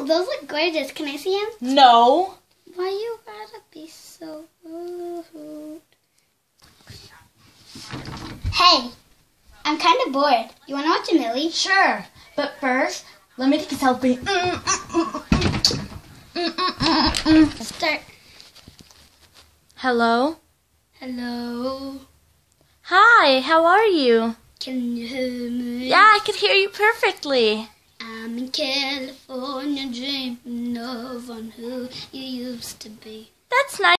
Oh, those look gorgeous. Can I see them? No. Why you gotta be so rude? Hey, I'm kind of bored. You wanna watch a Millie? Sure. But first, let me take a selfie. Start. Hello. Hello. Hi, how are you? Can you hear me? Yeah, I can hear you perfectly. California dreaming of on who you used to be. That's nice.